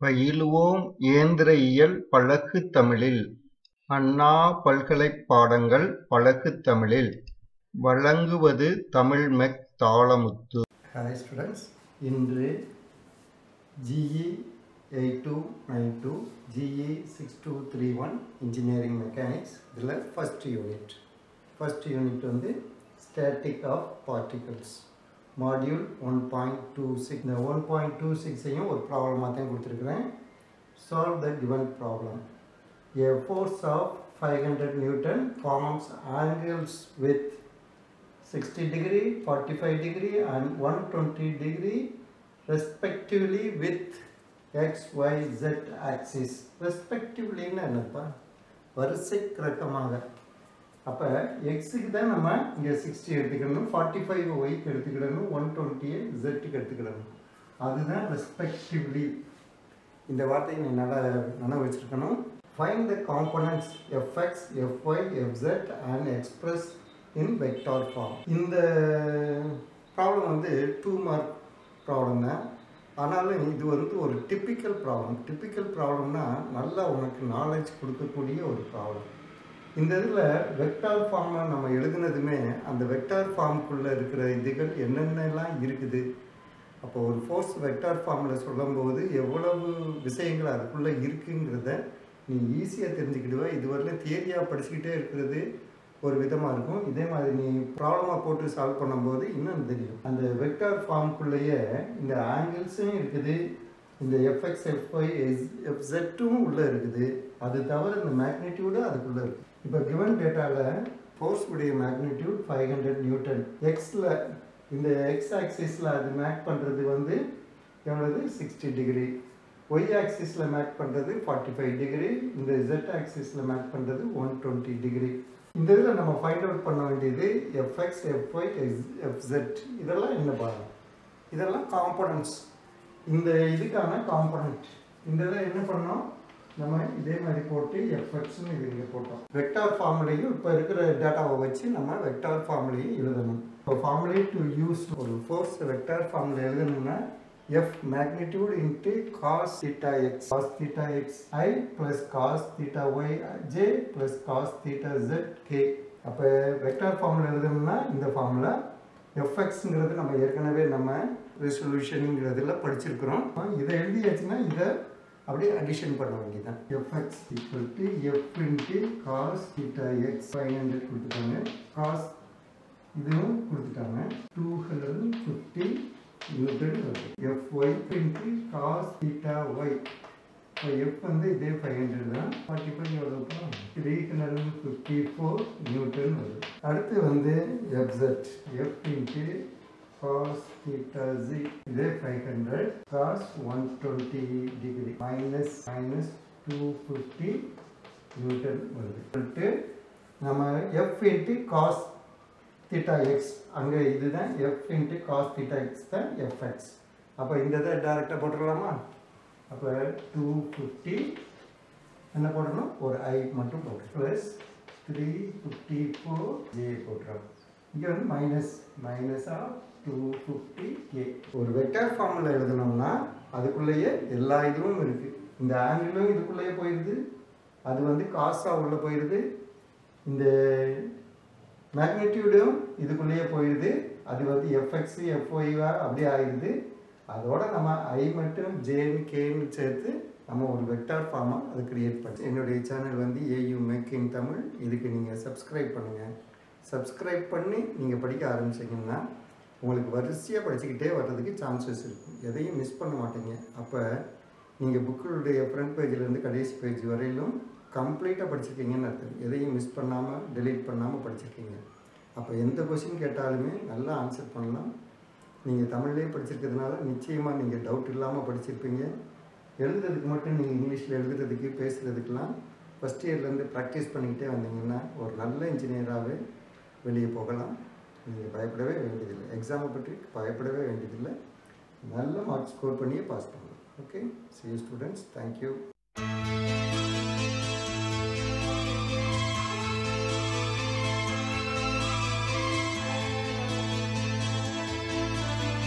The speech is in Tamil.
பயிலுவோம் இயந்திர இயல் பழகு தமிழில்! அண்ணா பல்கலைப் பாடங்கள் பழகு தமிழில்! வழங்குவது தமிழ்மெக் தாளமுத்து. ஹாய் ஸ்டூடெண்ட்ஸ் இன்று GE eight two nine two GE six two three one engineering mechanics இதில் ஃபஸ்ட் யூனிட் ஃபஸ்ட் யூனிட் வந்து static of particles module one point two six இந்த ஒன் பாயிண்ட் டூ சிக்ஸையும் ஒரு ப்ராப்ளமாக தான் கொடுத்துருக்குறேன் solve the given problem A force of 500 Newton forms angles with 60 degree, 45 degree and 120 degree respectively with x, y, z axis. respectively ன்னு என்னப்பா வரிசை கிரக்கமாக அப்போ எக்ஸுக்கு தான் நம்ம இங்கே சிக்ஸ்டி எடுத்துக்கணும் ஃபார்ட்டி ஃபைவ் ஒய்க்கு எடுத்துக்கிடணும் ஒன் டுவெண்ட்டியை ஜெட்டுக்கு எடுத்துக்கிடணும். அதுதான் ரெஸ்பெக்டிவ்லி இந்த வார்த்தையை நீ நல்லா நினைவு வச்சுருக்கணும் find the components FX FY FZ and express in vector form இந்த ப்ராப்ளம் வந்து டூ மார்க் ப்ராப்ளம் தான். ஆனாலும் இது வந்து ஒரு டிப்பிக்கல் ப்ராப்ளம் டிப்பிக்கல் ப்ராப்ளம்னா நல்லா உனக்கு நாலேஜ் கொடுக்கக்கூடிய ஒரு ப்ராப்ளம் இந்த இதில் வெக்டார் ஃபார்மில் நம்ம எழுதுனதுமே அந்த வெக்டார் ஃபார்முக்குள்ளே இருக்கிற இதுகள் என்னென்னலாம் இருக்குது? அப்போ ஒரு ஃபோர்ஸ் வெக்டார் ஃபார்மில் சொல்லும்போது எவ்வளவு விஷயங்கள் அதுக்குள்ளே இருக்குங்கிறத நீ ஈஸியாக தெரிஞ்சுக்கிடுவ. இதுவரையிலும் தியரியாக படிச்சுக்கிட்டே இருக்கிறது ஒரு விதமாக இருக்கும். இதே மாதிரி நீ ப்ராப்ளமாக போட்டு சால்வ் பண்ணும்போது இன்னும் தெரியும். அந்த வெக்டார் ஃபார்முக்குள்ளேயே இந்த ஆங்கிள்ஸும் இருக்குது. இந்த எஃப்எக்ஸ் எஃப்ஒய் எஸ் எஃப்செட்டும் உள்ளே இருக்குது. அது தவிர இந்த மேக்னிடியூடு அதுக்குள்ளே இருக்குது இப்போ கிவன் டேட்டாவில் ஃபோர்ஸ் உடைய மேக்னிடியூட் ஃபைவ் ஹண்ட்ரட் நியூட்டன் எக்ஸில் இந்த எக்ஸ் ஆக்சிஸில் அது மேக் பண்ணுறது வந்து எவ்வளவு? சிக்ஸ்டி டிகிரி ஒய் ஆக்சிஸில் மேக் பண்ணுறது ஃபார்ட்டி ஃபைவ் டிகிரி இந்த ஜெட் ஆக்சிஸில் மேக் பண்ணுறது ஒன் டுவெண்ட்டி டிகிரி இந்த இதில் நம்ம ஃபைண்ட் அவுட் பண்ண வேண்டியது எஃப்எக்ஸ் எஃப்ஒய் எஸ் எஃப்செட் இதெல்லாம் என்ன பாருங்கள் இதெல்லாம் காம்பனண்ட்ஸ் இந்த இதுக்கான காம்பனண்ட் இந்த இதில் என்ன பண்ணோம்? நம்ம இதே மாதிரி போட்டு எஃப்எக்ஸ்னு இது இங்கே போட்டோம். வெக்டார் ஃபார்முலையும் இப்போ இருக்கிற டேட்டாவை வச்சு நம்ம வெக்டார் ஃபார்முலையும் எழுதணும். இப்போ ஃபார்முலே டு யூஸ் ஒரு ஃபோர்ஸ் வெக்டார் ஃபார்முலா எழுதணும்னா F magnitude into cos theta X cos theta X I plus cos theta Y J plus cos theta Z K அப்போ வெக்டார் ஃபார்முலா எழுதணும்னா இந்த ஃபார்முலா எஃப்எக்ஸுங்கிறது நம்ம ஏற்கனவே நம்ம ரெசல்யூஷனுங்கிறதுல படிச்சிருக்கிறோம். இதை எழுதியாச்சுன்னா இதை அப்படியே அடிஷன் பண்ண வேண்டியதான் FX equal to F into cos theta X five hundred கொடுத்துட்டாங்க. காஸ் இதுவும் கொடுத்துட்டாங்க. டூ ஹண்ட்ரட் ஃபிஃப்டி நியூட்டன் வருது F Y into cos theta Y இப்போ எஃப் வந்து இதே ஃபைவ் ஹண்ட்ரட் தான். ஃபார்ட்டி ஃபைவ் எவ்வளோ three hundred fifty four newton வருது அடுத்து வந்து FZ F into cos theta z இது 500 cos 120 degree minus minus 250 newton வருது. நம்ம f into cos theta x அங்கே இதுதான் f into cos theta x தான் fx. அப்போ இந்த இதை டேரெக்டாக போட்டுடலாமா அப்போ டூ ஃபிஃப்டி என்ன போடணும்? ஒரு ஐ மட்டும் போட்டு plus three fifty four J போட்டுறோம். இங்கே வந்து minus minus of two fifty K ஒரு வெக்டர் ஃபார்மில் எழுதணும்னா அதுக்குள்ளேயே எல்லா இதுவும் இருக்குது இந்த ஆங்கிளும் இதுக்குள்ளேயே போயிடுது. அது வந்து காசாக உள்ளே போயிடுது. இந்த மேக்னிடியூடும் இதுக்குள்ளேயே போயிடுது. அது வந்து எஃப்எக்ஸு எஃப்ஒய்வா அப்படியே ஆயிடுது. அதோட நம்ம ஐ மட்டும் ஜேன்னு கேன்னு சேர்த்து நம்ம ஒரு வெக்டார் ஃபார்மாக அது கிரியேட் பண்ணி என்னுடைய சேனல் வந்து ஏயு மேக்கிங் தமிழ் இதுக்கு நீங்கள் சப்ஸ்கிரைப் பண்ணுங்கள் சப்ஸ்கிரைப் பண்ணி நீங்கள் படிக்க ஆரம்பிச்சிங்கன்னா உங்களுக்கு வரிசையாக படிச்சுக்கிட்டே வர்றதுக்கு சான்சஸ் இருக்கும் எதையும் மிஸ் பண்ண மாட்டீங்க. அப்போ நீங்கள் புக்களுடைய ஃப்ரண்ட் பேஜ்லேருந்து கடைசி பேஜ் வரையிலும் கம்ப்ளீட்டாக படிச்சிருக்கீங்கன்னு அர்த்தம். எதையும் மிஸ் பண்ணாமல் டெலீட் பண்ணாமல் படிச்சிருக்கீங்க. அப்போ எந்த கொஷின் கேட்டாலுமே நல்லா ஆன்சர் பண்ணலாம். நீங்கள் தமிழ்லேயே படிச்சிருக்கிறதுனால நிச்சயமாக நீங்கள் டவுட் இல்லாமல் படிச்சிருப்பீங்க. எழுதுறதுக்கு மட்டும் நீங்கள் இங்கிலீஷில் எழுதுறதுக்கு பேசுகிறதுக்கெலாம் ஃபஸ்ட் இயர்லேருந்து ப்ராக்டிஸ் பண்ணிக்கிட்டே வந்தீங்கன்னா ஒரு நல்ல இன்ஜினியராகவே வெளியே போகலாம். நீங்கள் பயப்படவே வேண்டியதில்லை. எக்ஸாமை பற்றி பயப்படவே வேண்டியதில்லை. நல்ல மார்க் ஸ்கோர் பண்ணியே பாஸ் பண்ணலாம். Okay see students thank you